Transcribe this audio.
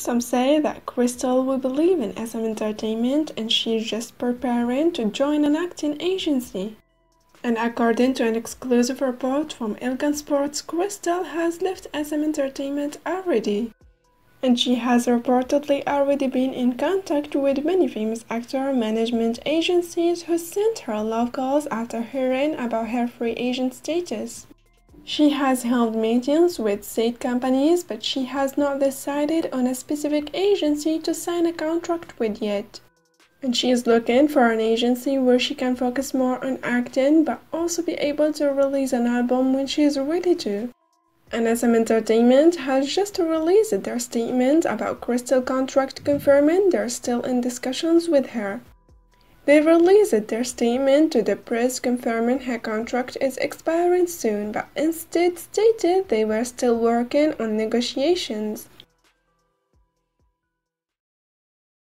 Some say that Krystal will be leaving SM Entertainment and she's just preparing to join an acting agency. And according to an exclusive report from Ilgan Sports, Krystal has left SM Entertainment already. And she has reportedly already been in contact with many famous actor management agencies who sent her love calls after hearing about her free agent status. She has held meetings with said companies, but she has not decided on a specific agency to sign a contract with yet. And she is looking for an agency where she can focus more on acting but also be able to release an album when she is ready to. And SM Entertainment has just released their statement about Krystal contract confirming they're still in discussions with her. They released their statement to the press confirming her contract is expiring soon, but instead stated they were still working on negotiations.